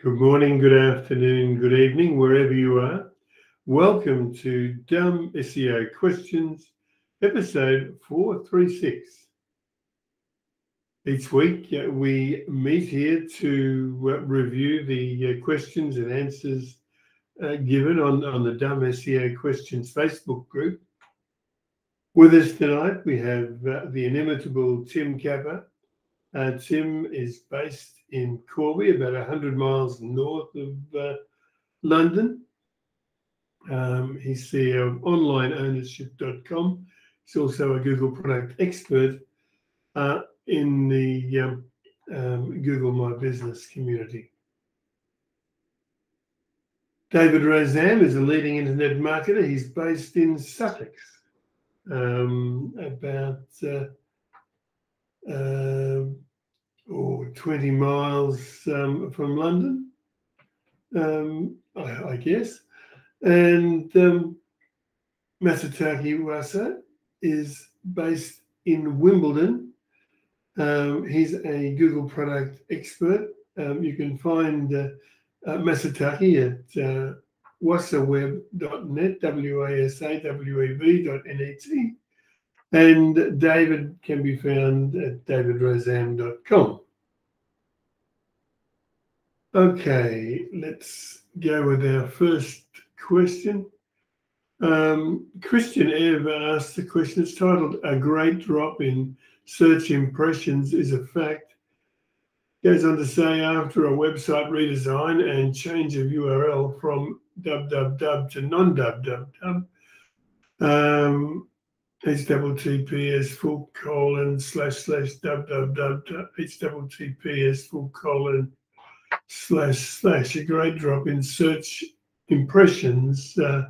Good morning, good afternoon, good evening, wherever you are. Welcome to Dumb SEO Questions, episode 436. Each week uh, we meet here to uh, review the uh, questions and answers given on, on the Dumb SEO Questions Facebook group. With us tonight we have the inimitable Tim Capper. Uh, Tim is based in Corby, about 100 miles north of uh, London. Um, he's CEO of onlineownership.com. He's also a Google product expert uh, in the um, um, Google My Business community. David Rozam is a leading internet marketer. He's based in Sussex, um, about uh, uh, oh, 20 miles um, from London, um, I, I, guess. And um, Masataki Wasa is based in Wimbledon. Um, he's a Google product expert. Um, you can find uh, uh, Masataki at uh, wasaweb.net, W-A-S-A-W-E-B.net. And David can be found at davidrozam.com. Okay, let's go with our first question. Um, Christian Ev asked the question. It's titled "A Great Drop in Search Impressions is a Fact." Goes on to say after a website redesign and change of URL from www to non-www, um, https full colon slash slash dub dub dub https full colon slash slash a great drop in search impressions uh,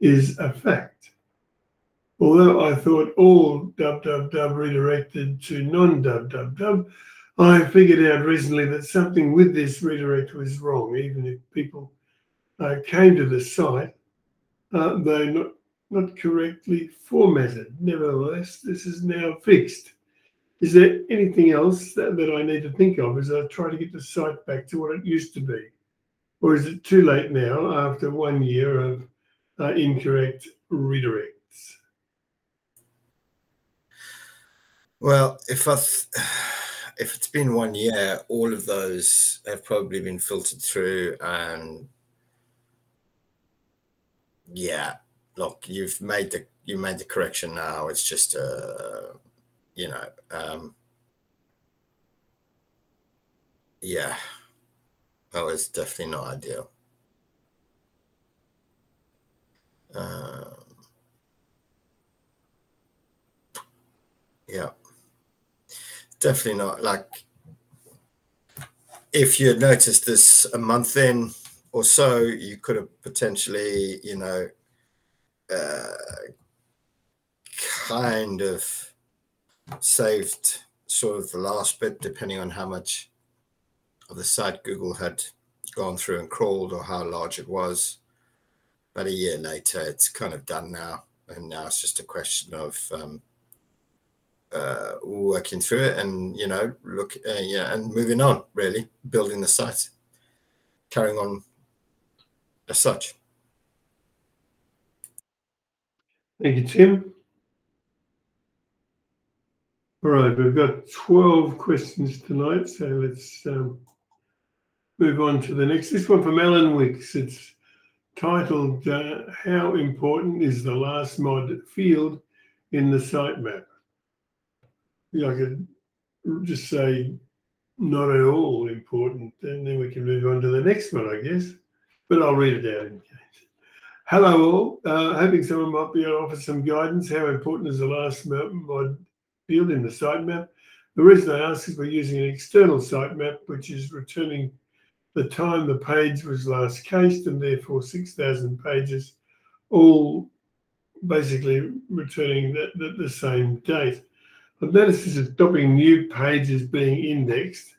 is a fact. Although I thought all www redirected to non-www, I figured out recently that something with this redirect was wrong. Even if people uh, came to the site, uh, they not not correctly formatted. Nevertheless, this is now fixed. Is there anything else that, that I need to think of as I try to get the site back to what it used to be? Or is it too late now after one year of uh, incorrect redirects? Well, if I if it's been one year, all of those have probably been filtered through and yeah, look, you've made the you made the correction now. It's just uh, you know, um, yeah, that was definitely not ideal. Um, yeah, definitely not like if you had noticed this a month in or so, you could have potentially, you know, uh, kind of saved sort of the last bit, depending on how much of the site Google had gone through and crawled or how large it was. But a year later, it's kind of done now. And now it's just a question of um, uh, working through it and, you know, look, uh, yeah, and moving on, really, building the site, carrying on as such. Thank you, Tim. All right, we've got 12 questions tonight, so let's um, move on to the next. This one from Alan Wicks. It's titled uh, How Important is the Last Mod Field in the Sitemap? I could just say not at all important, and then we can move on to the next one, I guess. But I'll read it out in case. Hello all, uh, hoping someone might be able to offer some guidance. How important is the last mod field in the sitemap? The reason I ask is we're using an external sitemap, which is returning the time the page was last cached and therefore 6,000 pages, all basically returning the, the, the same date. I've noticed this is stopping new pages being indexed.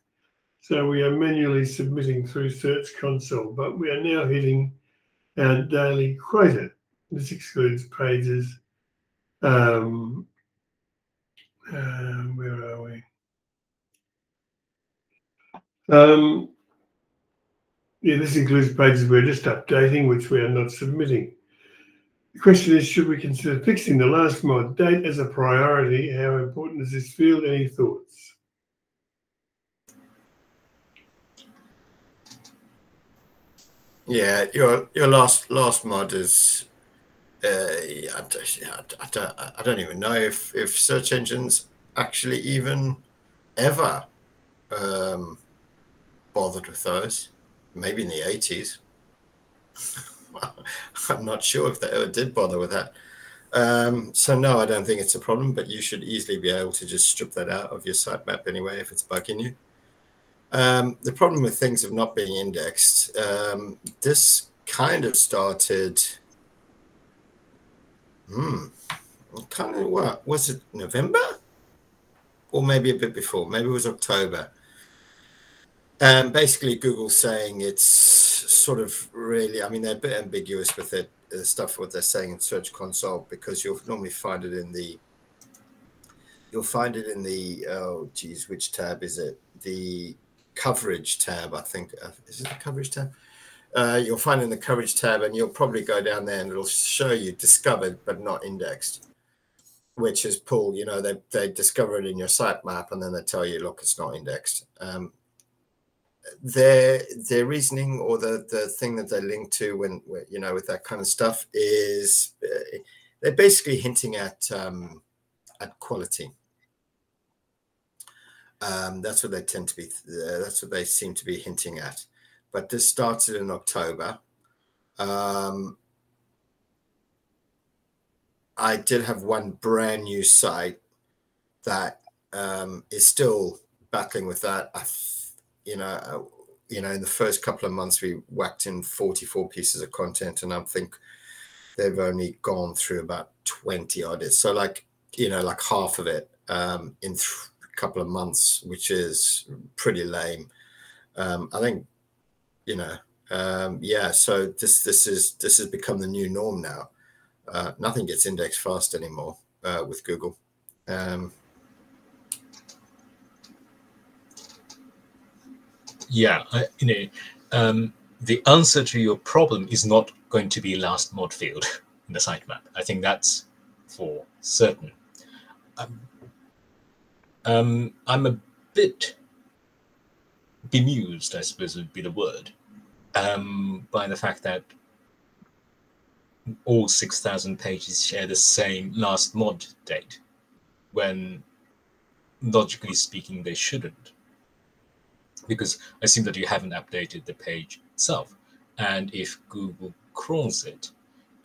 So we are manually submitting through Search Console, but we are now hitting our daily quota. This excludes pages. Um, uh, where are we? Um, yeah, this includes pages we're just updating, which we are not submitting. The question is, should we consider fixing the last mod date as a priority? How important is this field? Any thoughts? Yeah, your your last last mod is uh, I, don't, I, don't, I don't even know if, if search engines actually even ever um, bothered with those. Maybe in the 80s. I'm not sure if they ever did bother with that. Um, so no, I don't think it's a problem, but you should easily be able to just strip that out of your sitemap anyway if it's bugging you. Um, the problem with things of not being indexed, um, this kind of started Hmm. Kind of what was it? November, or maybe a bit before? Maybe it was October. Um, basically, Google saying it's sort of really. I mean, they're a bit ambiguous with it. The stuff what they're saying in Search Console because you'll normally find it in the. You'll find it in the oh geez, which tab is it? The coverage tab, I think. Uh, is it the coverage tab? uh, you'll find in the coverage tab, and you'll probably go down there and it'll show you discovered but not indexed, which is pull. You know, they they discover it in your sitemap, and then they tell you, look, it's not indexed. Um, their their reasoning or the the thing that they link to when you know with that kind of stuff is uh, they're basically hinting at um, at quality. Um, that's what they tend to be. Uh, that's what they seem to be hinting at but this started in October. Um, I did have one brand new site that um, is still battling with that. I, you know, uh, you know, in the first couple of months, we whacked in 44 pieces of content, and I think they've only gone through about 20 audits. So, like, you know, like half of it um, in a couple of months, which is pretty lame. Um, I think you know, um, yeah. So this this is this has become the new norm now. Uh, nothing gets indexed fast anymore uh, with Google. Um, yeah, I, you know, um, the answer to your problem is not going to be last mod field in the sitemap. I think that's for certain. Um, um, I'm a bit bemused, I suppose would be the word, um, by the fact that all 6,000 pages share the same last mod date, when logically speaking, they shouldn't. Because I assume that you haven't updated the page itself. And if Google crawls it,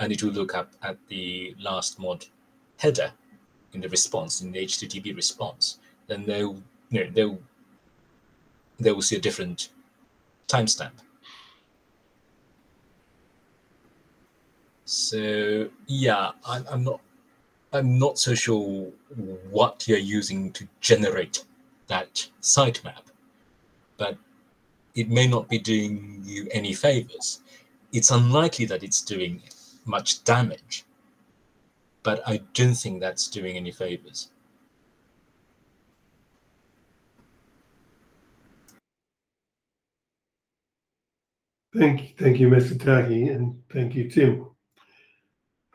and it will look up at the last mod header in the response, in the HTTP response, then they'll, you know, they'll, they will see a different timestamp. So yeah, I'm, I'm not I'm not so sure what you're using to generate that sitemap, but it may not be doing you any favors. It's unlikely that it's doing much damage, but I don't think that's doing any favors. Thank you, thank you, Mr. Taki, and thank you, Tim.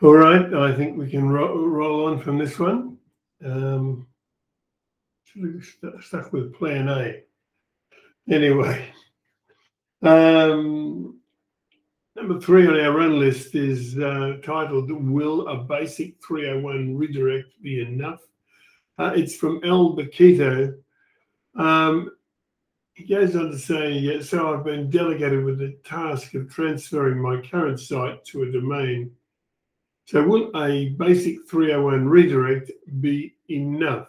All right, I think we can ro roll on from this one. Um, have stuck with plan A. Anyway, um, number three on our run list is uh, titled Will a Basic 301 Redirect Be Enough? Uh, it's from El Baquito. Um, he goes on to say, yeah, so I've been delegated with the task of transferring my current site to a domain so will a basic 301 redirect be enough?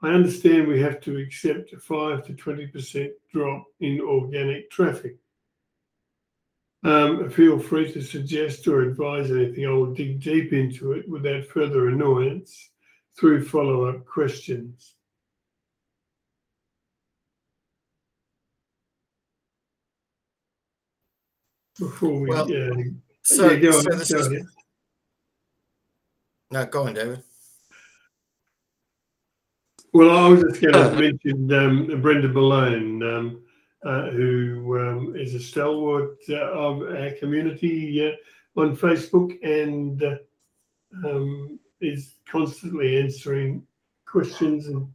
I understand we have to accept a 5 to 20% drop in organic traffic. Um, feel free to suggest or advise anything. I will dig deep into it without further annoyance through follow up questions. Before we well, uh, so, yeah, go so on, this, is, no, go on, David. Well, I was just going to mention um, Brenda Malone. Um, uh, who um, is a stalwart uh, of our community uh, on Facebook and uh, um, is constantly answering questions and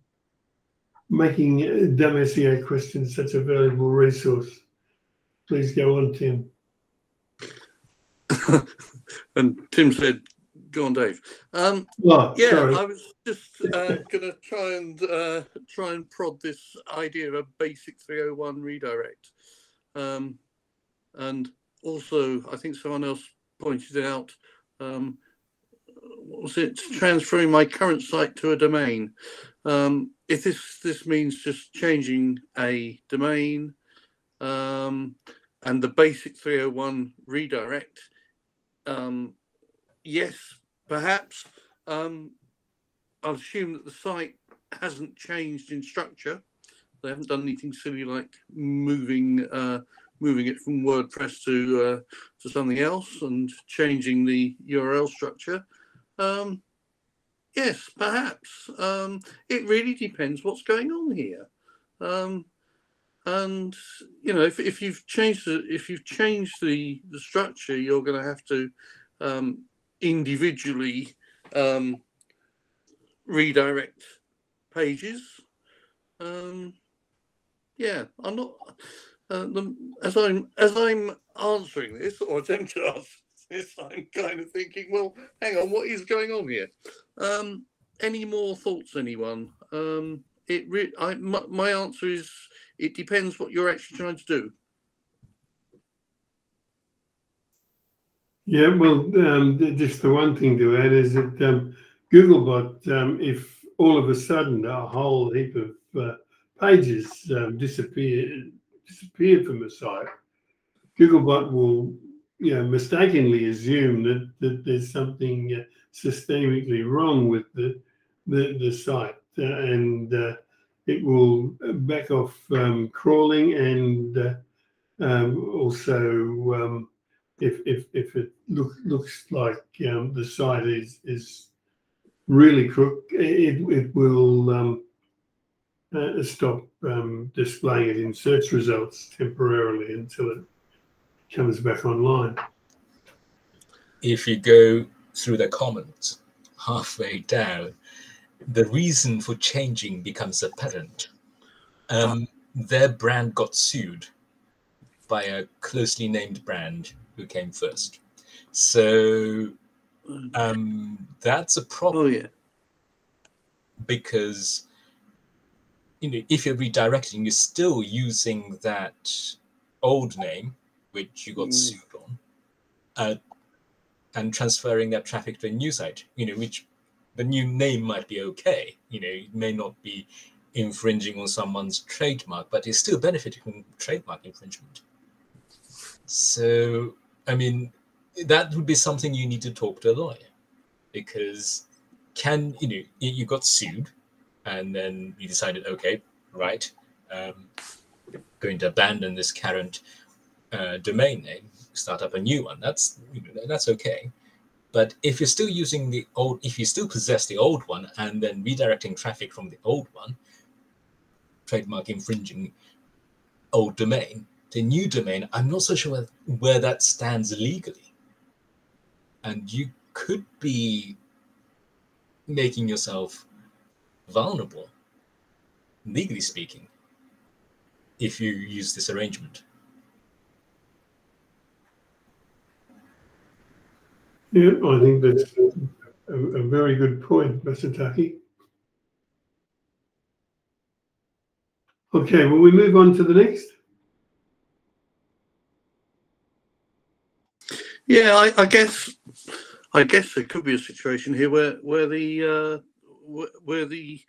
making Dumb SEO questions such a valuable resource. Please go on, Tim. And Tim said, "Go on, Dave." Um, Oh, yeah, sorry. I was just uh, going to try and uh, try and prod this idea of a basic 301 redirect, um, and also I think someone else pointed out. Um, what was it transferring my current site to a domain? Um, if this this means just changing a domain, um, and the basic 301 redirect, um, yes, perhaps. Um, I'll assume that the site hasn't changed in structure. They haven't done anything silly like moving uh, moving it from WordPress to uh, to something else and changing the URL structure. Um, yes, perhaps. Um, it really depends what's going on here. Um, and you know, if, if you've changed the if you've changed the the structure, you're going to have to um, individually um, redirect pages. Um, yeah, I'm not. Uh, the, as I'm as I'm answering this or attempting to answer this, I'm kind of thinking, well, hang on, what is going on here? Um, any more thoughts, anyone? Um, it re- I, my, my answer is it depends what you're actually trying to do. Yeah, well, um, just the one thing to add is that um, Googlebot, um, if all of a sudden a whole heap of uh, pages um, disappear disappeared from the site, Googlebot will, you know, mistakenly assume that, that there's something uh, systemically wrong with the the, the site, uh, and uh, it will back off um, crawling and uh, um, also. Um, if if if it look, looks like um, the site is is really crook, it it will um, uh, stop um, displaying it in search results temporarily until it comes back online. if you go through the comments halfway down, the reason for changing becomes apparent. Um, their brand got sued by a closely named brand who came first. So um, that's a problem Oh yeah, because you know if you're redirecting, you're still using that old name which you got Mm. sued on, uh, and transferring that traffic to a new site. You know, which the new name might be okay. You know, it may not be infringing on someone's trademark, but it's still benefiting from trademark infringement. So, I mean, that would be something you need to talk to a lawyer because can you know you got sued and then you decided okay right um, going to abandon this current uh, domain name start up a new one that's you know, that's okay but if you're still using the old if you still possess the old one and then redirecting traffic from the old one trademark infringing old domain the new domain i'm not so sure where, where that stands legally and you could be making yourself vulnerable, legally speaking, if you use this arrangement. Yeah, I think that's a, a very good point, Masataki. Okay, will we move on to the next? yeah. I, I guess, I guess there could be a situation here where where the uh, where, where the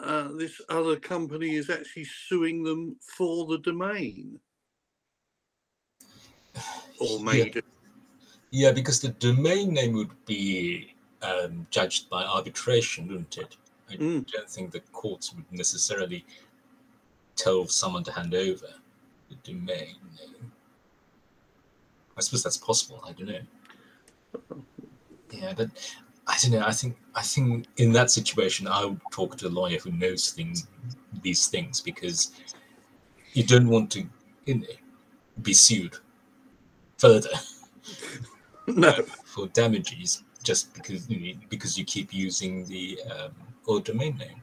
uh, this other company is actually suing them for the domain, or made. Yeah, because the domain name would be um, judged by arbitration, wouldn't it? I Mm. don't think the courts would necessarily tell someone to hand over the domain name. I suppose that's possible. I don't know. Yeah, but I don't know. I think I think in that situation, I would talk to a lawyer who knows things, these things, because you don't want to you know, be sued further No. for damages just because you because you keep using the um, old domain name.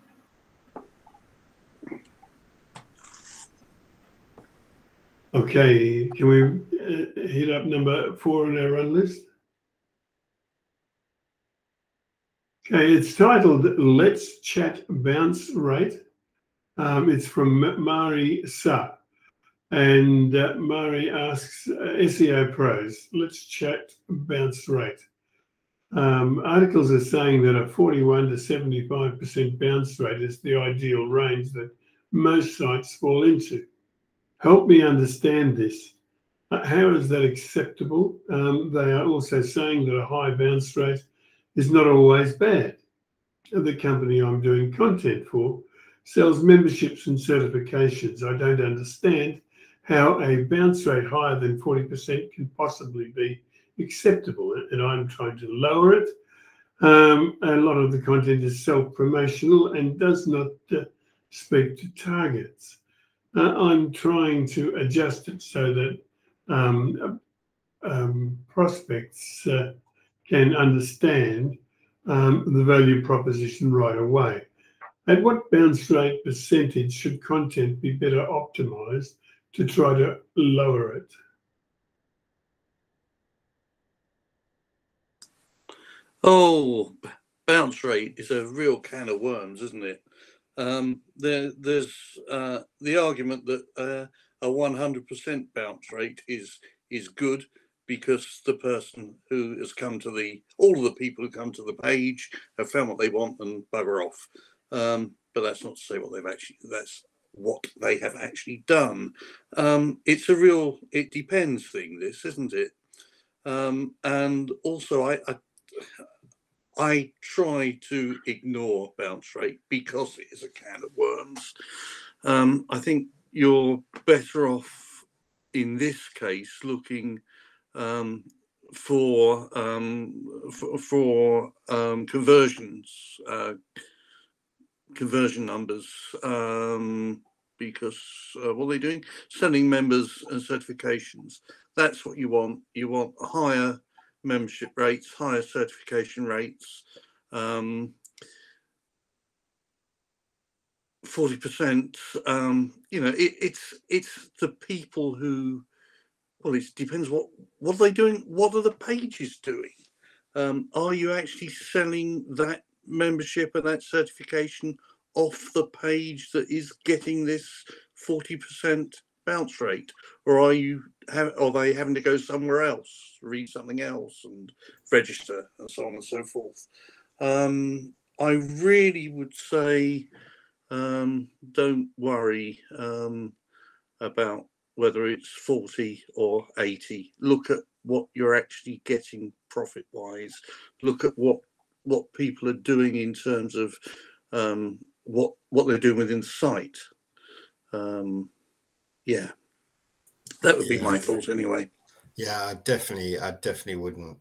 Okay, can we uh, hit up number four on our run list? Okay, it's titled Let's Chat Bounce Rate. Um, it's from Mari Sa. And uh, Mari asks uh, SEO pros, let's chat bounce rate. Um, articles are saying that a 41 to 75% bounce rate is the ideal range that most sites fall into. Help me understand this. Uh, How is that acceptable? Um, they are also saying that a high bounce rate is not always bad. The company I'm doing content for sells memberships and certifications. I don't understand how a bounce rate higher than 40% can possibly be acceptable, and I'm trying to lower it. Um, a lot of the content is self promotional and does not uh, speak to targets. Uh, I'm trying to adjust it so that um, um, prospects uh, can understand um, the value proposition right away. At what bounce rate percentage should content be better optimized to try to lower it? Oh, bounce rate is a real can of worms, isn't it? Um, there, there's uh, the argument that uh, a 100% bounce rate is is good because the person who has come to the all of the people who come to the page have found what they want and bugger off. Um, but that's not to say what they've actually that's what they have actually done. Um, it's a real it depends thing, this isn't it? Um, and also, I, I I try to ignore bounce rate because it is a can of worms. Um, I think you're better off in this case looking um, for um, for, for um, conversions, uh, conversion numbers, um, because uh, what are they doing? Selling members and certifications. That's what you want. You want higher membership rates, higher certification rates. Um, 40%, um, you know, it, it's it's the people who, well, it depends what, what are they doing? What are the pages doing? Um, are you actually selling that membership and that certification off the page that is getting this 40% bounce rate? Or are you have, are they having to go somewhere else, read something else and register and so on and so forth? Um, I really would say um, don't worry um, about whether it's 40 or 80. Look at what you're actually getting profit wise. Look at what what people are doing in terms of um, what what they're doing within sight. Um, yeah, that would be my Yeah. thought anyway. Yeah, I definitely, I definitely wouldn't.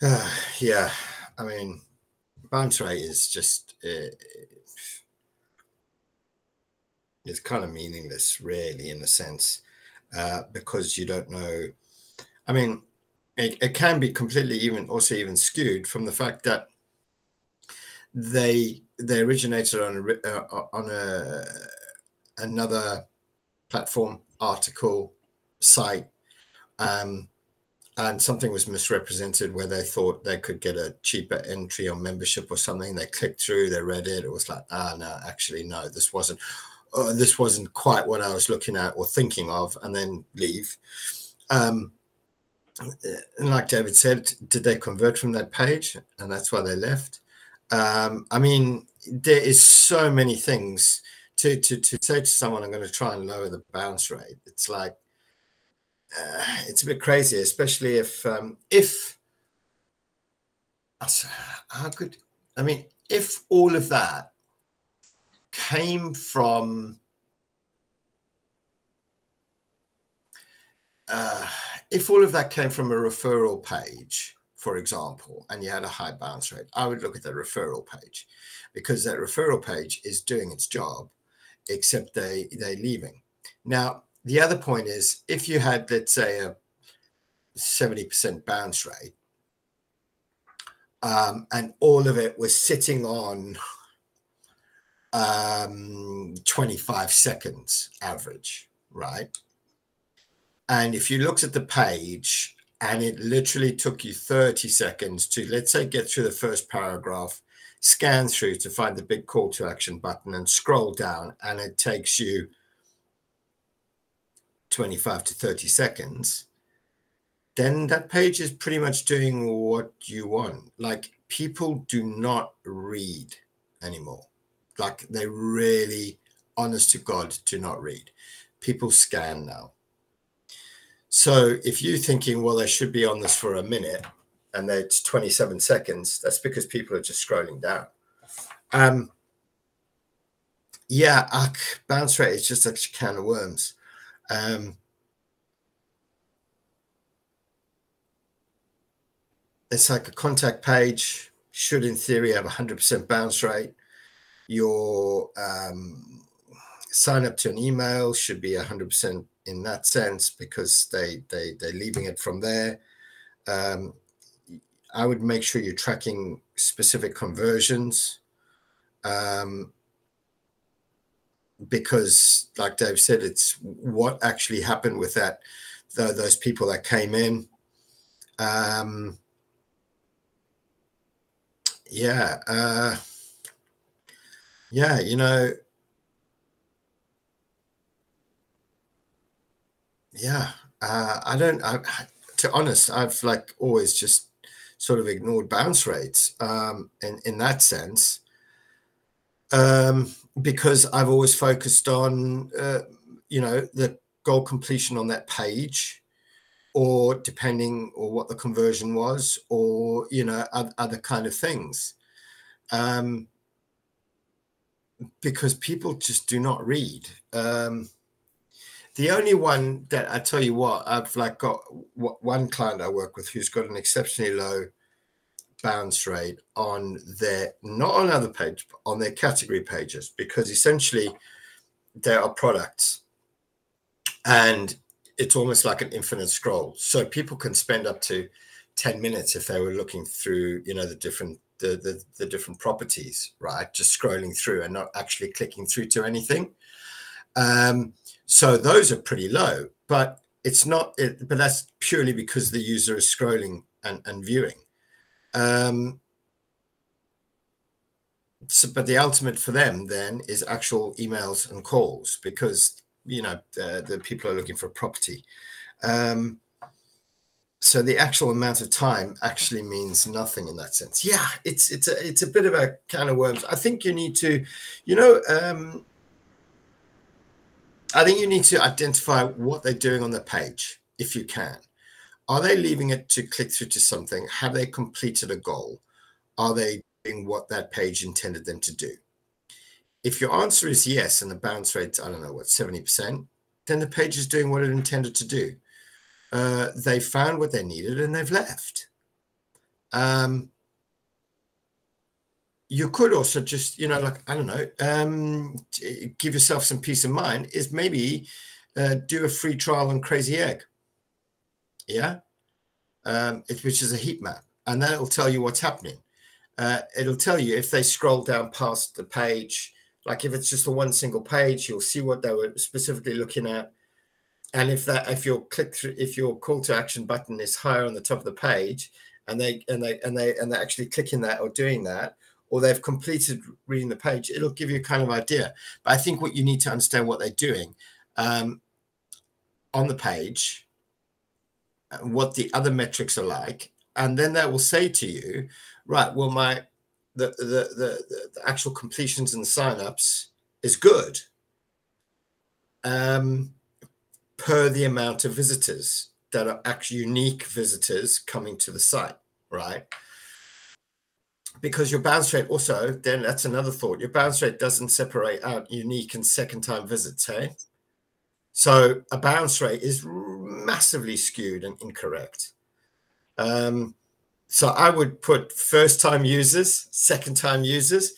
Uh, yeah, I mean, bounce rate is just uh, it's kind of meaningless, really, in a sense, uh, because you don't know. I mean, it, it can be completely even, also even skewed from the fact that they they originated on a uh, on a another platform article site um, and something was misrepresented where they thought they could get a cheaper entry or membership or something. They clicked through they read it it was like ah no actually no this wasn't uh, this wasn't quite what i was looking at or thinking of and then leave. Um, and like david said did they convert from that page? And that's why they left. Um, i mean there is so many things to, to, to say to someone i'm going to try and lower the bounce rate. It's like uh, it's a bit crazy, especially if um, if how could I mean if all of that came from uh, if all of that came from a referral page, for example, and you had a high bounce rate, I would look at the referral page because that referral page is doing its job, except they they're leaving. Now, the other point is if you had, let's say, a 70% bounce rate, um, and all of it was sitting on um, 25 seconds average, right? And if you looked at the page and it literally took you 30 seconds to, let's say, get through the first paragraph, scan through to find the big call to action button and scroll down, and it takes you 25 to 30 seconds, then that page is pretty much doing what you want. Like people do not read anymore. Like they really, honest to God, do not read. People scan now. So if you're thinking, well, they should be on this for a minute and it's 27 seconds, that's because people are just scrolling down. Um, yeah, bounce rate is just a can of worms. Um, it's like a contact page should in theory have 100% bounce rate your um, sign up to an email should be 100% in that sense because they they they're leaving it from there. Um, i would make sure you're tracking specific conversions um, because like dave said it's what actually happened with that the, those people that came in. Um, yeah uh, yeah, you know, yeah, uh, I don't. I, to honest, I've like always just sort of ignored bounce rates um, in in that sense, um, because I've always focused on uh, you know the goal completion on that page, or depending or what the conversion was, or you know other, kind of things. Um, because people just do not read. Um, the only one that I tell you what, I've like got one client I work with who's got an exceptionally low bounce rate on their not on other page, on their category pages, because essentially there are products and it's almost like an infinite scroll. So people can spend up to 10 minutes if they were looking through, you know, the different the, the, the different properties, right? Just scrolling through and not actually clicking through to anything. Um, so those are pretty low, but it's not. It, but that's purely because the user is scrolling and, and viewing. Um, so, but the ultimate for them then is actual emails and calls because you know the, the people are looking for property. Um, so the actual amount of time actually means nothing in that sense yeah it's it's a it's a bit of a can of worms i think you need to you know um i think you need to identify what they're doing on the page if you can. Are they leaving it to click through to something? Have they completed a goal? Are they doing what that page intended them to do? If your answer is yes and the bounce rate i don't know what 70% then the page is doing what it intended to do. Uh, they found what they needed and they've left. Um, you could also just, you know, like, I don't know, um, give yourself some peace of mind is maybe uh, do a free trial on Crazy Egg. Yeah. Um, it, which is a heat map. And then it'll tell you what's happening. Uh, it'll tell you if they scroll down past the page, like if it's just a one single page, you'll see what they were specifically looking at and if that if your click through if your call to action button is higher on the top of the page and they and they and they and they're actually clicking that or doing that or they've completed reading the page it'll give you a kind of idea but i think what you need to understand what they're doing um, on the page what the other metrics are like and then that will say to you right well my the the the, the actual completions and signups is good um per the amount of visitors that are actually unique visitors coming to the site, right? Because your bounce rate also, then that's another thought. Your bounce rate doesn't separate out unique and second time visits, hey? So a bounce rate is massively skewed and incorrect. Um, so I would put first time users, second time users.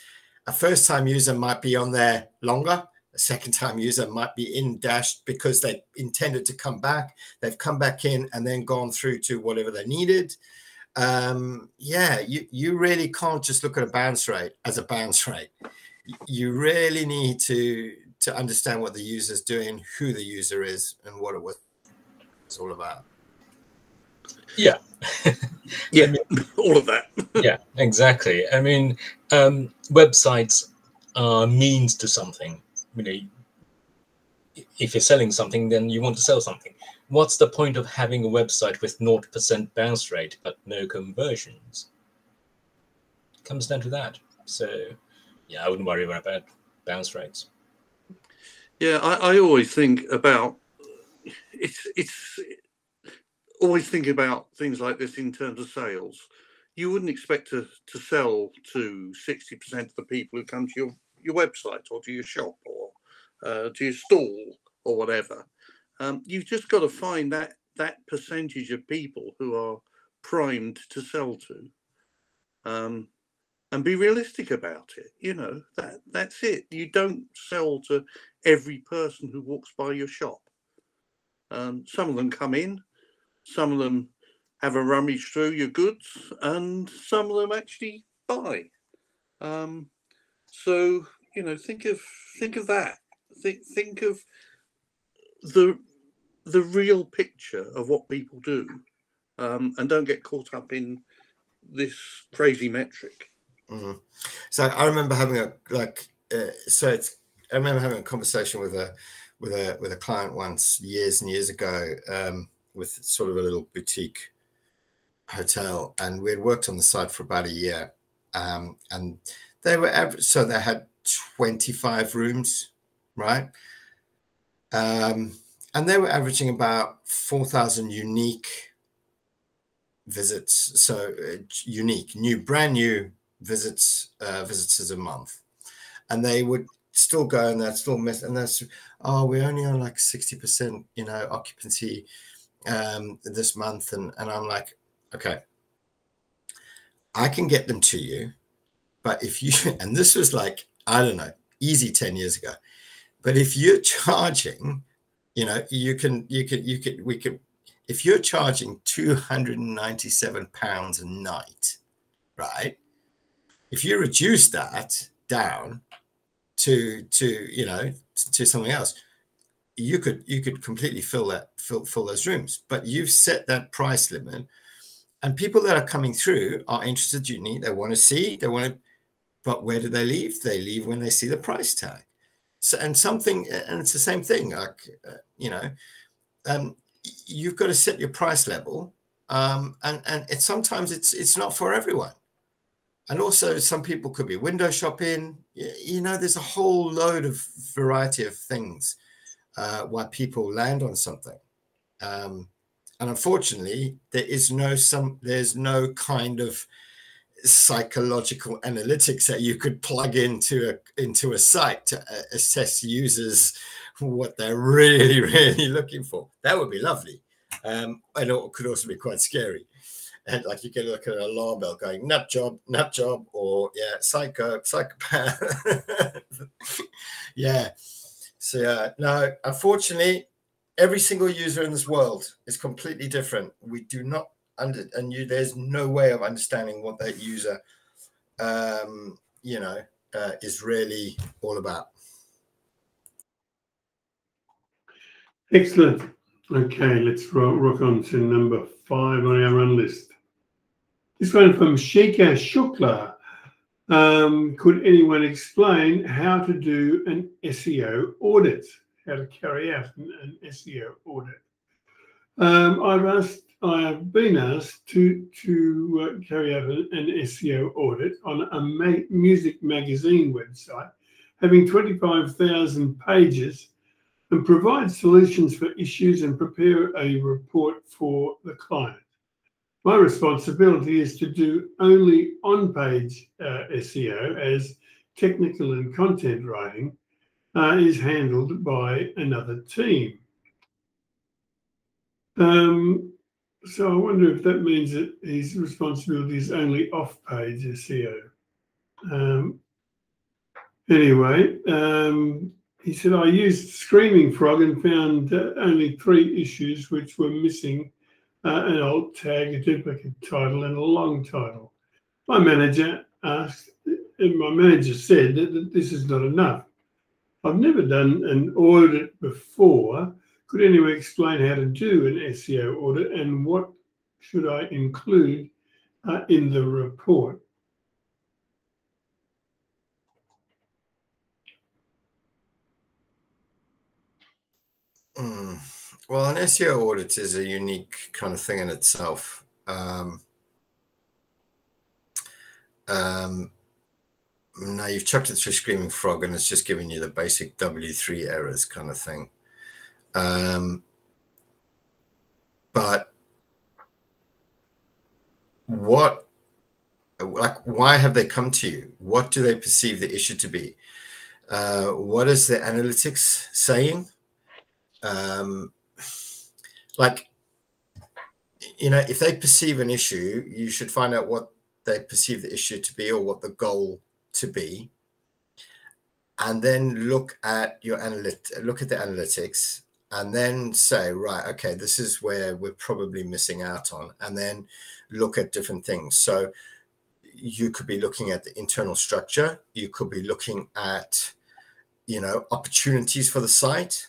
A first time user might be on there longer A second time user might be in Dash because they intended to come back. They've come back in and then gone through to whatever they needed. Um, yeah, you, you really can't just look at a bounce rate as a bounce rate. You really need to to understand what the user is doing, who the user is, and what it was it's all about. Yeah. yeah, I mean, all of that. yeah, exactly. I mean, um, websites are means to something. You know, if you're selling something, then you want to sell something. What's the point of having a website with 0% bounce rate but no conversions? Comes down to that. So, yeah, I wouldn't worry about bounce rates. Yeah, I, I always think about it's it's always think about things like this in terms of sales. You wouldn't expect to, to sell to 60% of the people who come to your, your website or to your shop or uh, to your stall or whatever. Um, you've just got to find that that percentage of people who are primed to sell to um, and be realistic about it. You know, that that's it. You don't sell to every person who walks by your shop. Um, some of them come in, some of them have a rummage through your goods, and some of them actually buy. Um, so you know, think of think of that. Think think of the the real picture of what people do, um, and don't get caught up in this crazy metric. Mm-hmm. So I remember having a like. Uh, so it's. I remember having a conversation with a with a with a client once years and years ago. Um, with sort of a little boutique hotel, and we had worked on the site for about a year. Um, and they were average, so they had 25 rooms, right? Um, and they were averaging about 4,000 unique visits. So uh, unique, new, brand new visits, uh, visitors a month. And they would still go and they'd still miss, and that's, oh, we're only on like 60%, you know, occupancy um, this month, and and I'm like, okay, I can get them to you, but if you and this was like I don't know, easy ten years ago, but if you're charging, you know, you can you can you can we can if you're charging 297 pounds a night, right? If you reduce that down to to you know to something else, you could you could completely fill that fill, fill those rooms. But you've set that price limit and people that are coming through are interested you need they want to see they want to but where do they leave? They leave when they see the price tag so and something and it's the same thing like uh, you know um, you've got to set your price level um, and and it's sometimes it's it's not for everyone and also some people could be window shopping you know there's a whole load of variety of things uh, why people land on something. Um, and unfortunately, there is no some there's no kind of psychological analytics that you could plug into a into a site to uh, assess users what they're really really looking for. That would be lovely, um, and it could also be quite scary. And like you can look at an alarm bell going nut job, nut job, or yeah, psycho, psychopath. yeah. So yeah, no, unfortunately, every single user in this world is completely different. We do not and you there's no way of understanding what that user um, you know uh, is really all about. Excellent. Okay, let's rock, rock on to number five on our run list. This one from Shika Shukla um, could anyone explain how to do an SEO audit? How to carry out an, an SEO audit? Um, I've asked, I have been asked to to uh, carry out an, an, SEO audit on a ma music magazine website, having 25,000 pages, and provide solutions for issues and prepare a report for the client. My responsibility is to do only on page uh, SEO as technical and content writing uh, is handled by another team. Um, so I wonder if that means that his responsibility is only off page SEO. Um, anyway, um, he said, I used Screaming Frog and found uh, only three issues which were missing uh, an alt tag, a duplicate title, and a long title. My manager asked, and my manager said that, that this is not enough. I've never done an audit before. Could anyone explain how to do an SEO audit and what should I include uh, in the report? Mm. Well, an SEO audit is a unique kind of thing in itself. Um, um, now you've chucked it through Screaming Frog and it's just giving you the basic W3 errors kind of thing. Um, but what, like, why have they come to you? What do they perceive the issue to be? Uh, what is the analytics saying? Um, like, you know, if they perceive an issue, you should find out what they perceive the issue to be or what the goal to be and then look at your analyt look at the analytics and then say right okay this is where we're probably missing out on and then look at different things. So you could be looking at the internal structure you could be looking at you know opportunities for the site.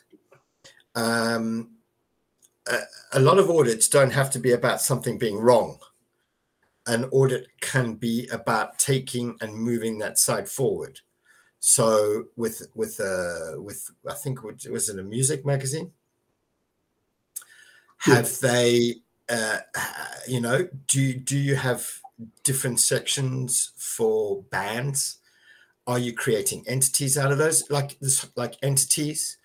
Um, a, a lot of audits don't have to be about something being wrong. An audit can be about taking and moving that site forward. So with with uh, with I think it was in a music magazine. Have they, uh, you know, do do you have different sections for bands? Are you creating entities out of those? Like this, like entities?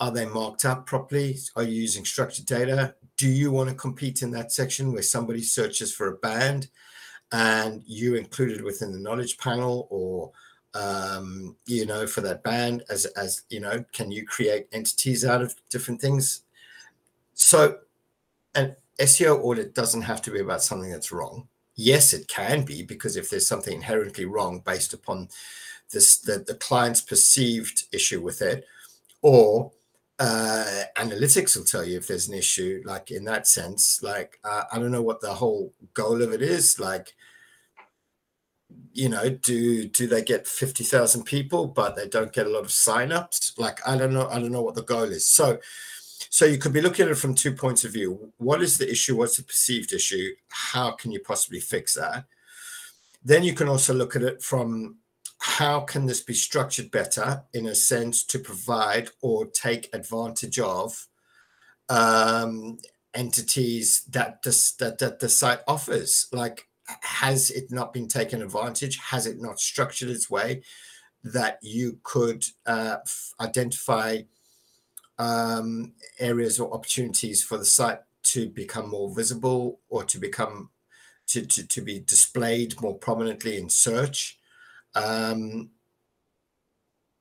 Are they marked up properly? Are you using structured data? Do you want to compete in that section where somebody searches for a band and you included within the knowledge panel or um, you know for that band as as you know can you create entities out of different things? So an seo audit doesn't have to be about something that's wrong. Yes it can be because if there's something inherently wrong based upon this the, the client's perceived issue with it or uh, analytics will tell you if there's an issue like in that sense like uh, i don't know what the whole goal of it is like you know do do they get 50,000 people but they don't get a lot of signups? Like i don't know i don't know what the goal is. So so you could be looking at it from two points of view. What is the issue? What's the perceived issue? How can you possibly fix that? Then you can also look at it from how can this be structured better in a sense to provide or take advantage of um, entities that this, that that the site offers? Like, has it not been taken advantage? Has it not structured its way that you could uh, identify um, areas or opportunities for the site to become more visible or to become to, to, to be displayed more prominently in search? Um,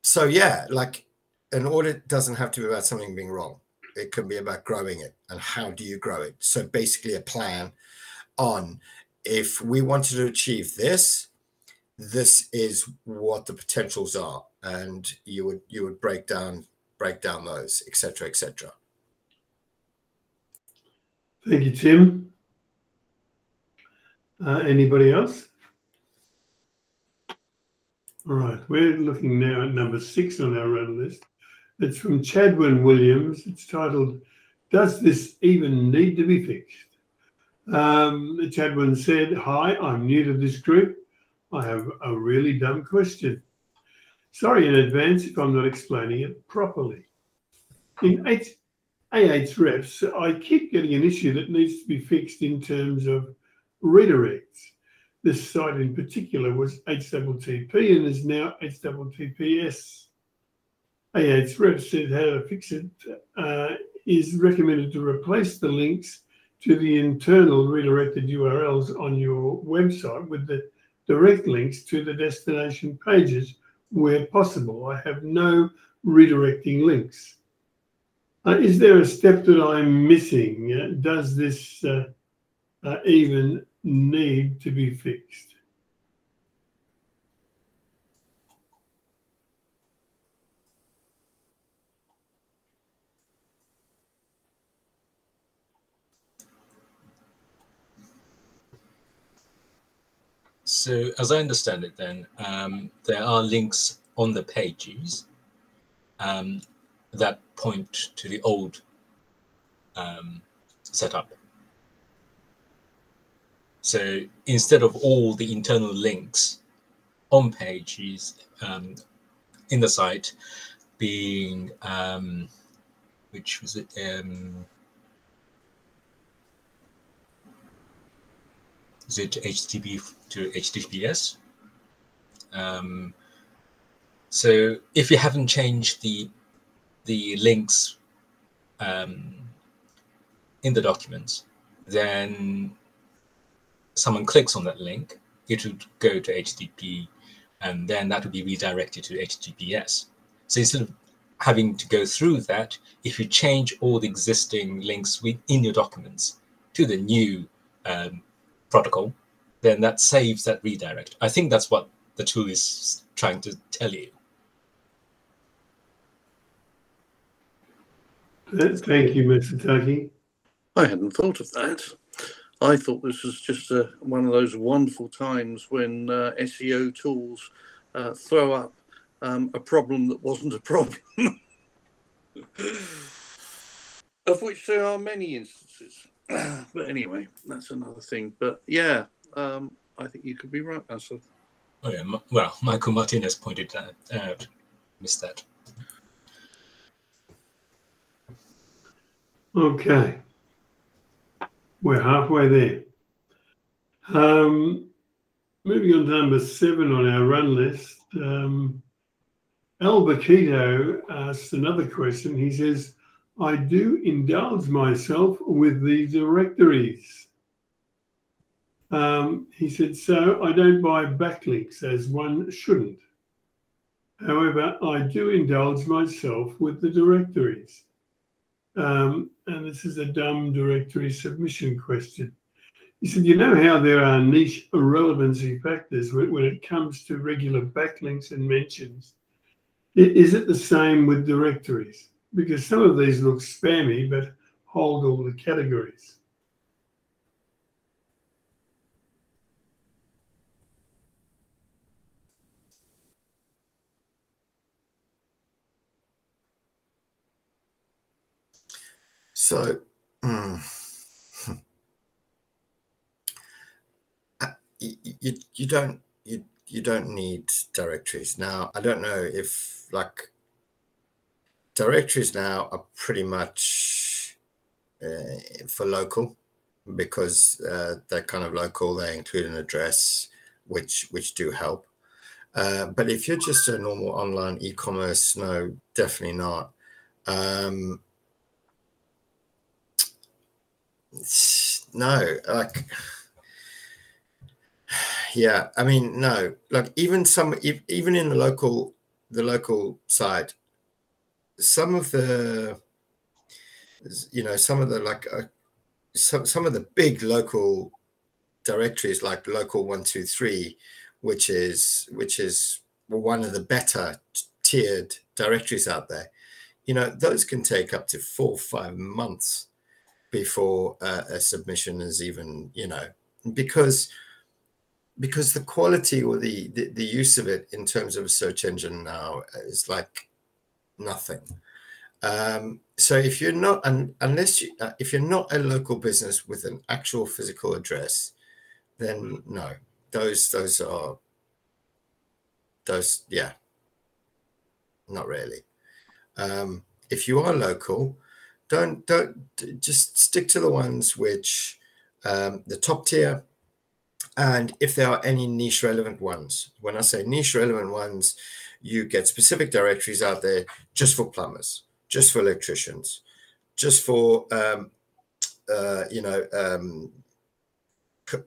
so yeah, like an audit doesn't have to be about something being wrong. It can be about growing it and how do you grow it. So basically, a plan on if we wanted to achieve this, this is what the potentials are, and you would you would break down break down those, etc., etc. Thank you, Tim. Uh, anybody else? All right, we're looking now at number six on our run list. It's from Chadwin Williams. It's titled, Does This Even Need to Be Fixed? Um, Chadwin said, Hi, I'm new to this group. I have a really dumb question. Sorry in advance if I'm not explaining it properly. In eight, Ahrefs, I keep getting an issue that needs to be fixed in terms of redirects. This site in particular was HTTP and is now HTTPS. Ahrefs said how to fix it uh, is recommended to replace the links to the internal redirected URLs on your website with the direct links to the destination pages where possible. I have no redirecting links. Uh, is there a step that I'm missing? Uh, does this uh, uh even need to be fixed. So as I understand it, then um, there are links on the pages um, that point to the old um, setup. So instead of all the internal links on pages um, in the site being, um, which was it? Um, is it HTTP to HTTPS? Um, so if you haven't changed the the links um, in the documents, then someone clicks on that link, it would go to HTTP, and then that would be redirected to HTTPS. So instead of having to go through that, if you change all the existing links within your documents to the new um, protocol, then that saves that redirect. I think that's what the tool is trying to tell you. Thank you, Mr. Tucky. I hadn't thought of that. I thought this was just a, one of those wonderful times when uh, SEO tools uh, throw up um, a problem that wasn't a problem, of which there are many instances. but anyway, that's another thing. But yeah, um, I think you could be right, Asad. Oh yeah, well, Michael Martinez pointed that out. Missed that. Okay. We're halfway there. Um, moving on to number seven on our run list. Um, Al Bakito asks another question. He says, I do indulge myself with the directories. Um, he said, so I don't buy backlinks as one shouldn't. However, I do indulge myself with the directories. Um, and this is a dumb directory submission question. He said, you know how there are niche relevancy factors when, when it comes to regular backlinks and mentions. Is it the same with directories? Because some of these look spammy, but hold all the categories. So, mm, you, you, you don't you you don't need directories now. I don't know if like directories now are pretty much uh, for local because uh, they're kind of local. They include an address, which which do help. Uh, but if you're just a normal online e-commerce, no, definitely not. Um, no, like, yeah, I mean, no, like even some, even in the local, the local side, some of the, you know, some of the like, uh, some some of the big local directories like local one two three, which is which is one of the better tiered directories out there. You know, those can take up to four five months before uh, a submission is even you know because because the quality or the, the, the use of it in terms of a search engine now is like nothing. Um, so if you're not un, unless you uh, if you're not a local business with an actual physical address then no those those are those yeah not really. Um, if you are local don't don't just stick to the ones which um, the top tier. And if there are any niche relevant ones when i say niche relevant ones you get specific directories out there just for plumbers just for electricians just for um, uh, you know um,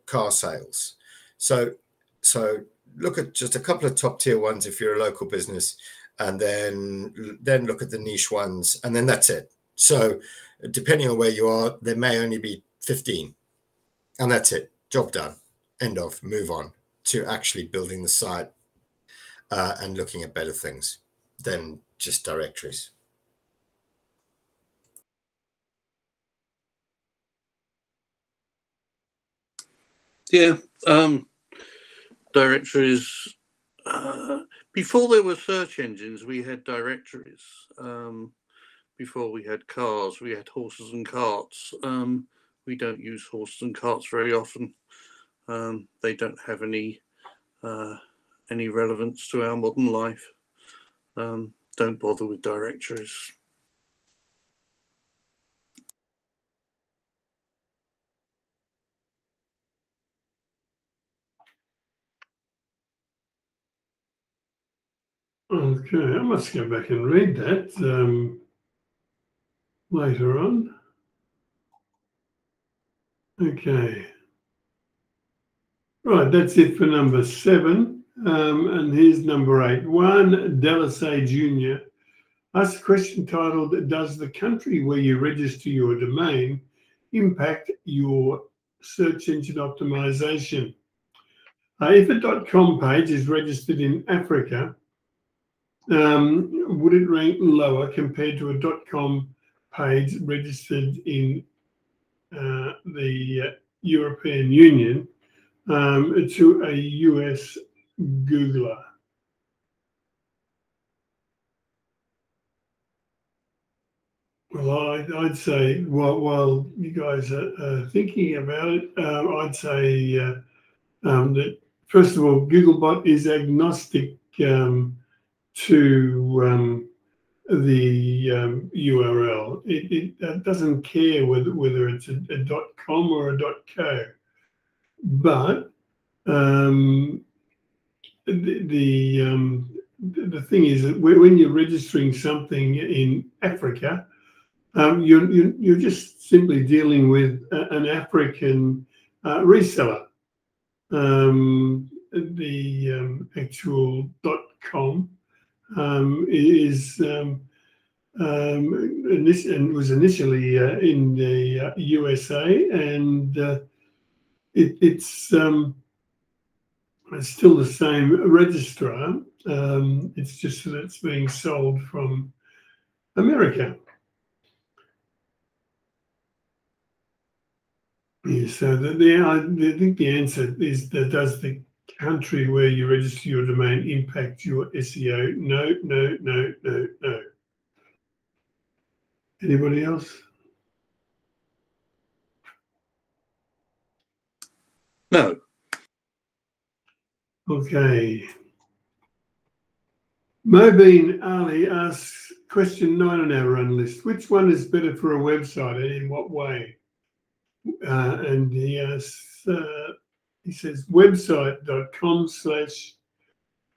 car sales. So so look at just a couple of top tier ones if you're a local business and then then look at the niche ones and then that's it so, depending on where you are, there may only be 15. And that's it. Job done. End of. Move on to actually building the site uh, and looking at better things than just directories. Yeah. Um, directories. Uh, before there were search engines, we had directories. Um, before we had cars, we had horses and carts. Um, we don't use horses and carts very often. Um, they don't have any uh, any relevance to our modern life. Um, don't bother with directories. Okay, I must go back and read that um, later on. Okay. Right, that's it for number seven. Um, and here's number eight. Juan Delisay Jr. asked a question titled Does the country where you register your domain impact your search engine optimization? Uh, if a dot .com page is registered in Africa, um, would it rank lower compared to a dot .com page registered in uh, the uh, European Union um, to a US Googler? Well, I'd, I'd say while, while you guys are, are thinking about it, um, I'd say uh, um, that first of all, Googlebot is agnostic um, to um, the um, URL. It, it, doesn't care whether whether it's a, a .com or a .co, but um, the the, um, the thing is that when you're registering something in Africa, um, you're, you're, you're just simply dealing with an African uh, reseller. Um, the um, actual .com um, is um, um, and was initially uh, in the uh, USA, and uh, it, it's um, it's still the same registrar. Um, it's just that it's being sold from America. Yeah, so the, the, I think the answer is that does the country where you register your domain impact your SEO? No, no, no, no, no. Anybody else? No. Okay. Mobeen Ali asks question nine on our run list. Which one is better for a website and in what way? Uh, and he asks, uh, he says website.com slash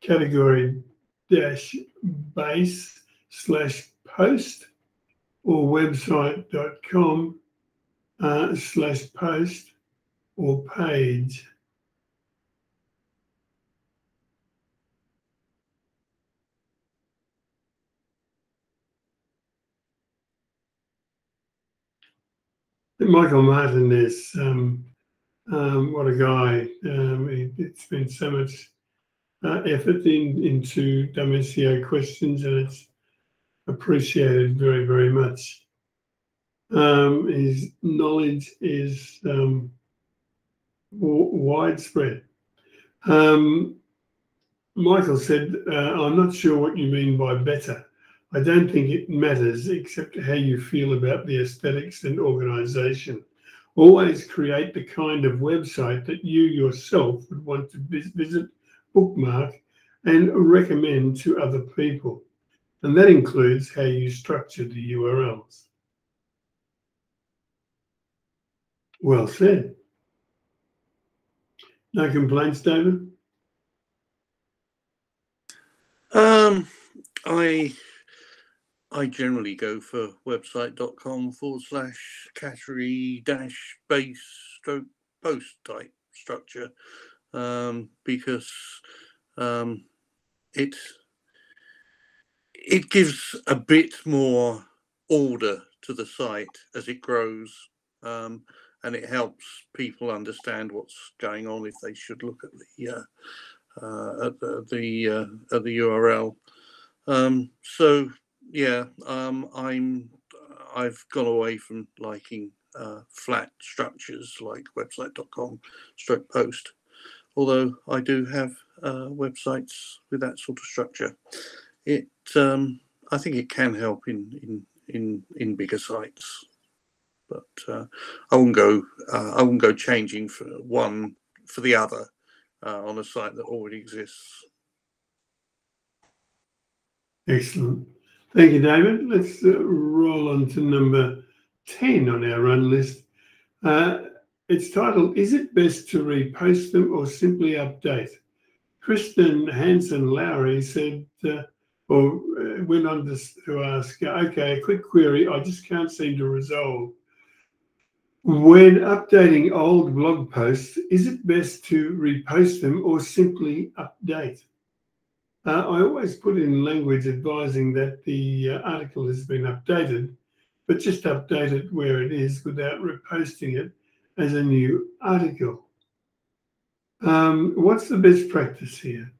category dash base slash post or website.com uh, slash post or page. Michael Martinez um, um, what a guy. Um, he, it's been so much uh, effort in, into WSEO questions and it's appreciated very, very much. Um, his knowledge is um, widespread. Um, Michael said, uh, I'm not sure what you mean by better. I don't think it matters except how you feel about the aesthetics and organization. Always create the kind of website that you yourself would want to visit, bookmark, and recommend to other people. And that includes how you structure the URLs. Well said. No complaints, David? Um, I I generally go for website.com forward slash category dash base stroke post type structure um, because um, it it gives a bit more order to the site as it grows um, and it helps people understand what's going on if they should look at the uh, uh, at the, the uh, at the URL. Um, so yeah, um, I'm I've gone away from liking uh, flat structures like website.com stroke post. although I do have uh, websites with that sort of structure. It, um, I think it can help in in in in bigger sites, but uh, I wouldn't go uh, I wouldn't go changing for one for the other uh, on a site that already exists. Excellent. Thank you, David. Let's uh, roll on to number 10 on our run list. Uh, it's titled, Is it best to repost them or simply update? Kristen Hanson Lowry said, uh, or uh, went on to, to ask, okay, a quick query I just can't seem to resolve. When updating old blog posts, is it best to repost them or simply update? Uh, I always put in language advising that the uh, article has been updated, but just update it where it is without reposting it as a new article. Um, what's the best practice here?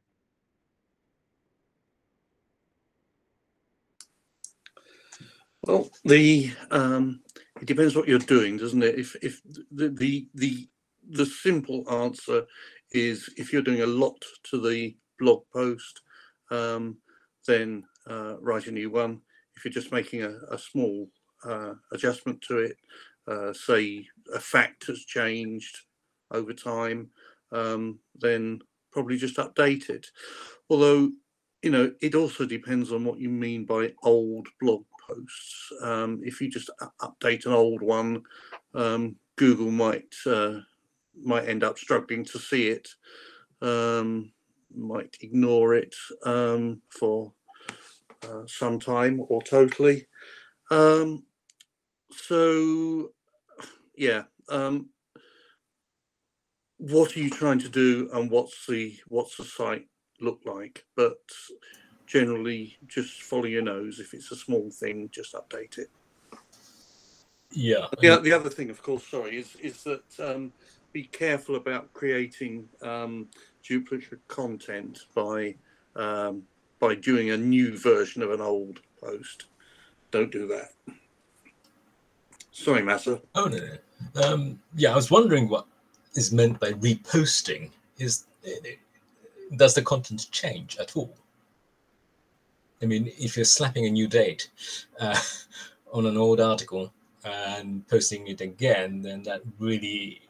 Well, the um, it depends what you're doing, doesn't it? If if the the the, the simple answer is if you're doing a lot to the blog post, um, then uh, write a new one. If you're just making a, a small uh, adjustment to it, uh, say a fact has changed over time, um, then probably just update it. Although, you know, it also depends on what you mean by old blog posts. Um, if you just update an old one, um, Google might uh, might end up struggling to see it. Um, might ignore it um, for uh, some time or totally. Um, so, yeah, um, what are you trying to do, and what's the what's the site look like? But generally, just follow your nose. If it's a small thing, just update it. Yeah. The, the other thing, of course, sorry, is is that um, be careful about creating um, duplicate content by um, by doing a new version of an old post. Don't do that. Sorry, Massa. Oh no, no. Um, yeah, I was wondering what is meant by reposting. Is does the content change at all? I mean, if you're slapping a new date uh, on an old article and posting it again, then that really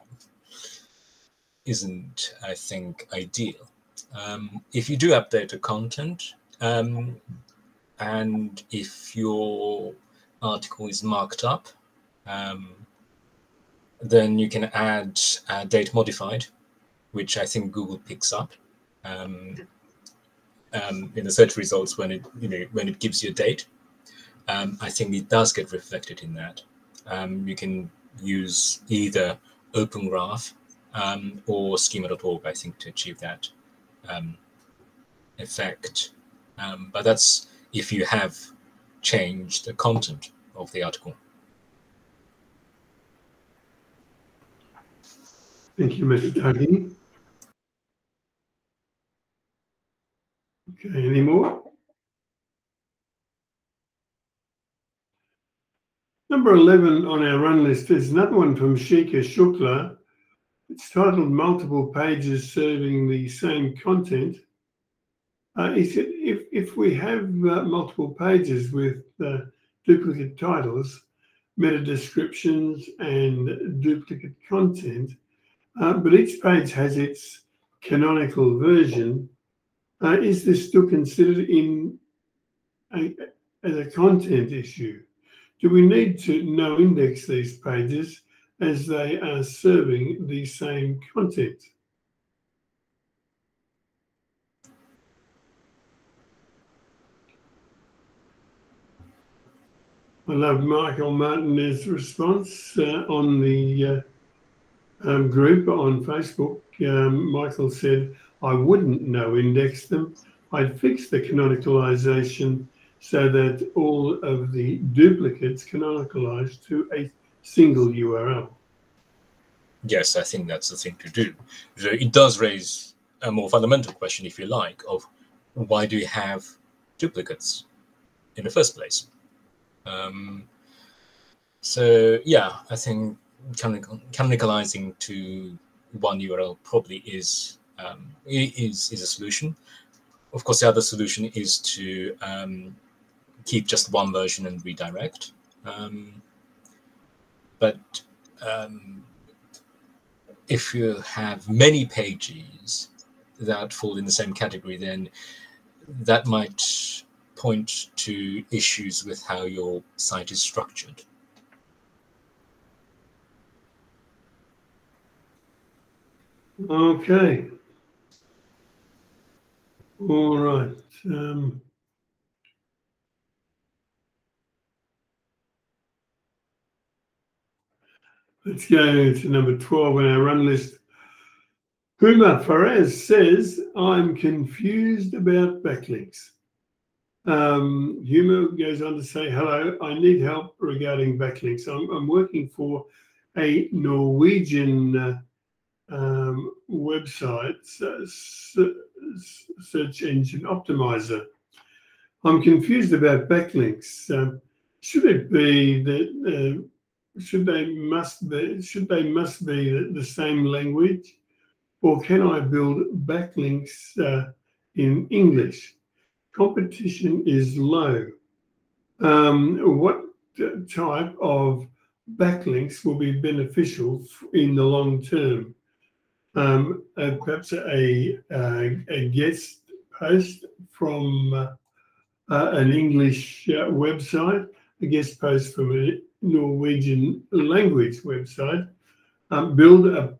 isn't, I think, ideal. Um, if you do update the content, um, and if your article is marked up, um, then you can add uh, date modified, which I think Google picks up um, um, in the search results when it you know when it gives you a date. Um, I think it does get reflected in that. you can use either Open Graph um, or schema.org, I think, to achieve that um, effect. Um, but that's if you have changed the content of the article. Thank you, Mr. Tuggy. Okay, any more? Number 11 on our run list is another one from Shika Shukla it's titled Multiple Pages Serving the Same Content. Uh, if, if we have uh, multiple pages with uh, duplicate titles, meta descriptions, and duplicate content, uh, but each page has its canonical version, uh, is this still considered in a, as a content issue? Do we need to no index these pages as they are serving the same content. I love Michael Martinez's response uh, on the uh, um, group on Facebook. Um, Michael said, I wouldn't no index them. I'd fix the canonicalization so that all of the duplicates canonicalize to a single URL. Yes, I think that's the thing to do. It does raise a more fundamental question, if you like, of why do you have duplicates in the first place? Um, so yeah, I think canonicalizing to one URL probably is um, is is a solution. Of course, the other solution is to um, keep just one version and redirect. Um, but um, if you have many pages that fall in the same category, then that might point to issues with how your site is structured. Okay. All right. Um, let's go to number 12 on our run list. Huma Faraz says, I'm confused about backlinks. Um, Huma goes on to say, hello, I need help regarding backlinks. I'm, I'm working for a Norwegian uh, um, website, search engine optimizer. I'm confused about backlinks. Um, should it be that uh, should they must be should they must be the, the same language, or can I build backlinks uh, in English? Competition is low. Um, what type of backlinks will be beneficial in the long term? um, uh, perhaps a, uh, a guest post from uh, uh an English website, a guest post from a Norwegian language website, um, build a,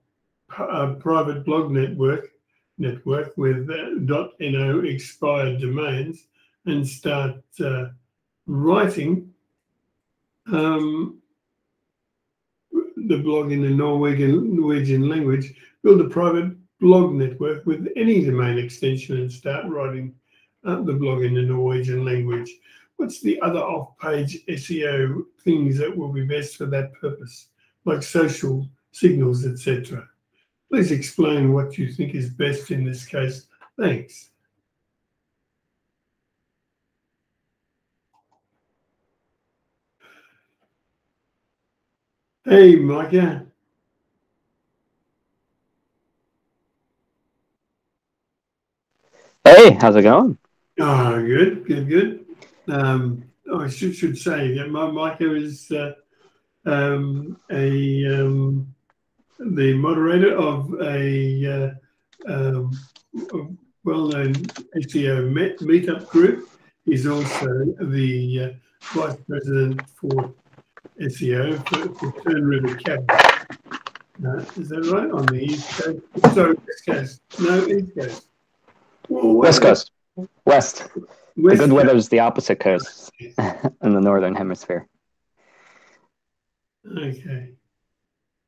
a, private blog network network with uh, .no expired domains and start writing um, the blog in the Norwegian Norwegian language build a private blog network with any domain extension and start writing uh, the blog in the Norwegian language. What's the other off-page SEO things that will be best for that purpose, like social signals, etc.? Please explain what you think is best in this case. Thanks. Hey, Micah. Hey, how's it going? Oh, good, good, good. Um, oh, I should, should say that my Micah is uh, um, a um, the moderator of a, uh, um, well-known SEO met, meetup group. He's also the uh, vice president for SEO for, for Turn River Cab. Uh, is that right? On the East Coast? Sorry, East Coast. No, East Coast. Well, West Coast. West. West the good weather is the opposite coast in the northern hemisphere. Okay.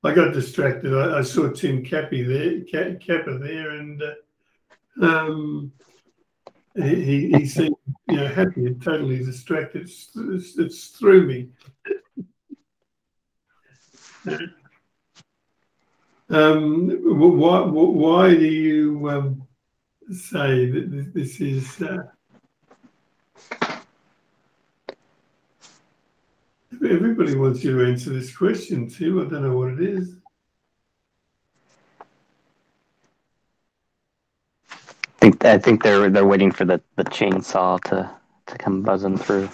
I got distracted. I, I saw Tim Capper there, Capper there, and uh, um, he, he seemed you know happy and totally distracted. It's, it's, it's through me. um, why, why do you um, say that this is uh, everybody wants you to answer this question, Tim. I don't know what it is. I think I think they're they're waiting for the, the chainsaw to, to come buzzing through.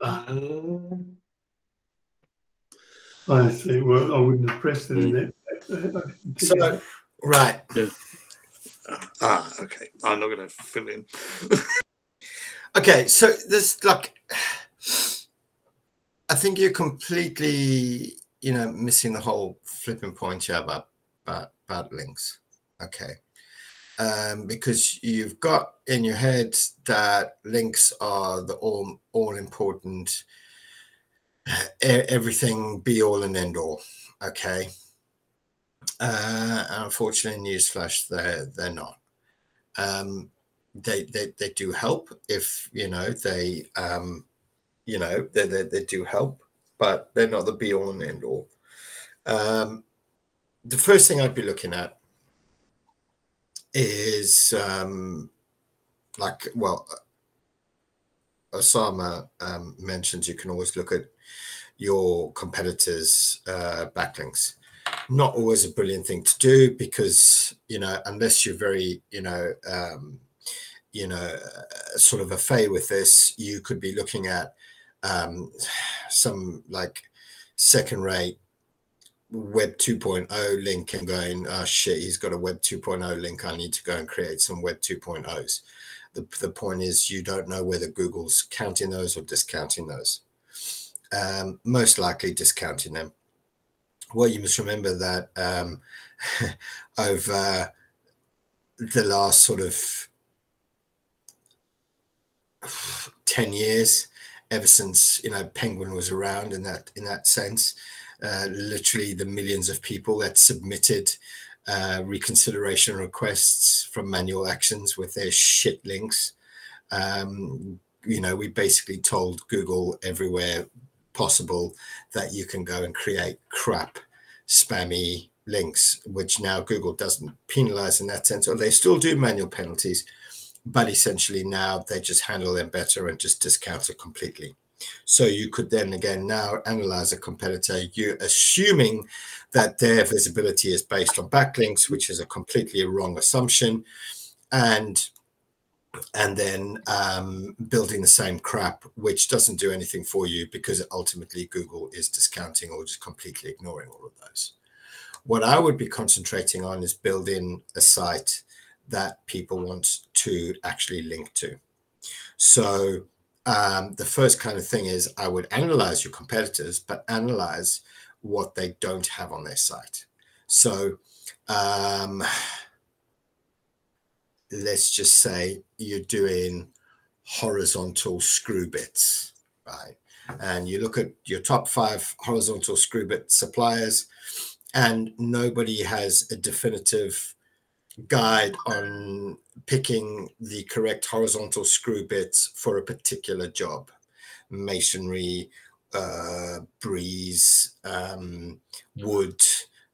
Uh, I see. Well, I wouldn't have pressed it in that. So, right. Yeah. Ah, okay. I'm not going to fill in. okay, so there's like, I think you're completely, you know, missing the whole flipping point here about about bad links. Okay, um, because you've got in your head that links are the all all important, everything be all and end all. Okay, uh, unfortunately, newsflash, they're they're not. Um, they, they they do help if you know they um, you know they, they they do help, but they're not the be all and end all. Um, the first thing I'd be looking at is um, like well, Osama um, mentions you can always look at your competitors' uh, backlinks not always a brilliant thing to do because you know unless you're very you know um, you know uh, sort of a fay with this you could be looking at um, some like second rate web 2.0 link and going oh shit he's got a web 2.0 link. I need to go and create some web 2.0s the, the point is you don't know whether google's counting those or discounting those. Um, most likely discounting them. Well, you must remember that um, over the last sort of 10 years, ever since, you know, Penguin was around in that, in that sense, uh, literally the millions of people that submitted uh, reconsideration requests from manual actions with their shit links. Um, you know, we basically told Google everywhere possible that you can go and create crap spammy links, which now Google doesn't penalize in that sense, or they still do manual penalties, but essentially now they just handle them better and just discount it completely. So you could then again now analyze a competitor, You're assuming that their visibility is based on backlinks, which is a completely wrong assumption, and and then um, building the same crap, which doesn't do anything for you because ultimately Google is discounting or just completely ignoring all of those. What I would be concentrating on is building a site that people want to actually link to. So um, the first kind of thing is I would analyze your competitors, but analyze what they don't have on their site. So um, let's just say you're doing horizontal screw bits, right? And you look at your top five horizontal screw bit suppliers, and nobody has a definitive guide on picking the correct horizontal screw bits for a particular job. Masonry uh, breeze um, wood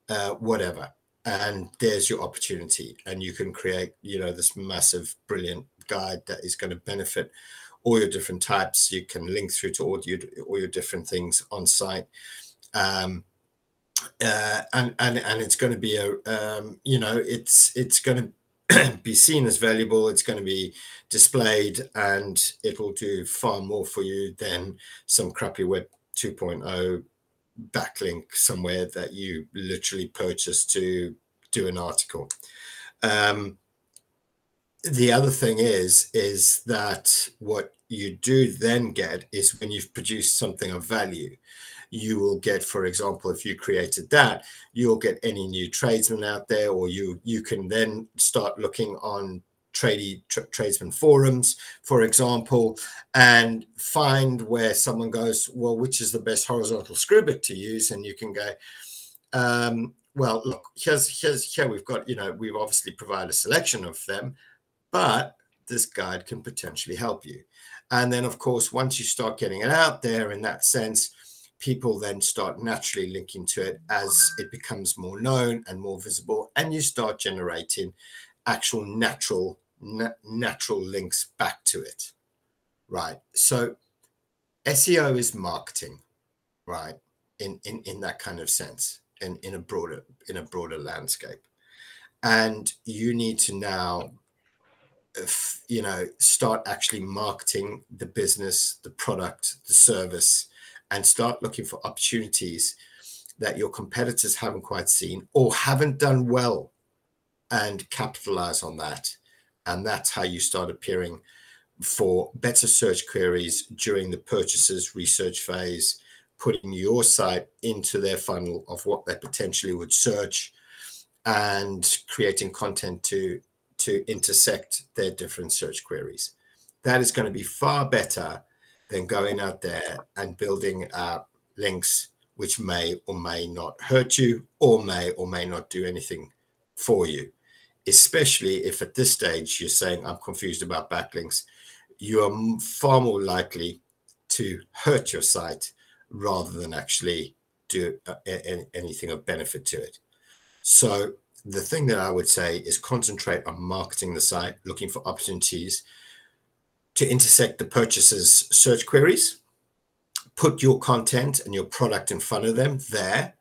uh, whatever. And there's your opportunity. And you can create you know this massive brilliant guide that is going to benefit all your different types. You can link through to all your all your different things on site. Um, uh, and and and it's going to be a um, you know it's it's going to be seen as valuable it's going to be displayed and it will do far more for you than some crappy web 2.0 backlink somewhere that you literally purchase to do an article. Um, the other thing is is that what you do then get is when you've produced something of value you will get for example if you created that you'll get any new tradesmen out there or you you can then start looking on tradie tra tradesman forums, for example, and find where someone goes, well, which is the best horizontal screw bit to use? And you can go, um, well, look, here's, here's, here we've got, you know, we've obviously provided a selection of them, but this guide can potentially help you. And then, of course, once you start getting it out there in that sense, people then start naturally linking to it as it becomes more known and more visible, and you start generating actual natural na natural links back to it. Right so seo is marketing right in in in that kind of sense in in a broader in a broader landscape. And you need to now uh, you know start actually marketing the business the product the service and start looking for opportunities that your competitors haven't quite seen or haven't done well and capitalize on that. And that's how you start appearing for better search queries during the purchases research phase, putting your site into their funnel of what they potentially would search and creating content to, to intersect their different search queries. That is going to be far better than going out there and building uh, links which may or may not hurt you or may or may not do anything for you especially if at this stage you're saying, I'm confused about backlinks, you are far more likely to hurt your site rather than actually do uh, anything of benefit to it. So the thing that I would say is concentrate on marketing the site, looking for opportunities to intersect the purchasers' search queries, put your content and your product in front of them there,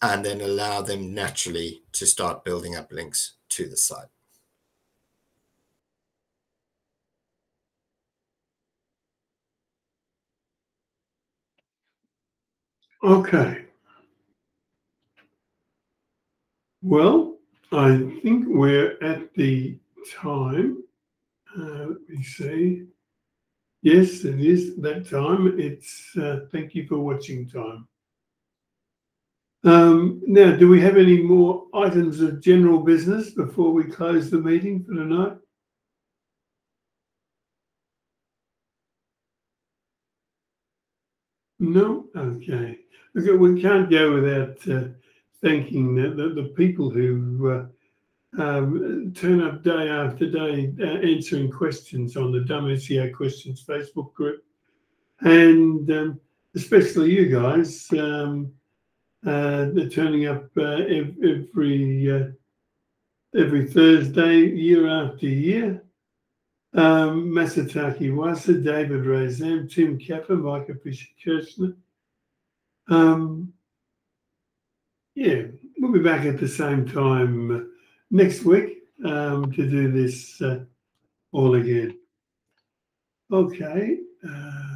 and then allow them naturally to start building up links to the site. Okay. Well, I think we're at the time. Uh, let me see. Yes, it is that time. It's uh, thank you for watching time. Um, now, do we have any more items of general business before we close the meeting for tonight? No? Okay. Okay, we can't go without uh, thanking the, the, the people who uh, um, turn up day after day uh, answering questions on the Dumb SEO Questions Facebook group. And um, especially you guys, um, uh, turning up uh, every uh, every Thursday, year after year. Um, Masataki Wasa, David Razam, Tim Capper, Micah Fisher Kirshner. Um, yeah, we'll be back at the same time next week um, to do this uh, all again. Okay. Uh,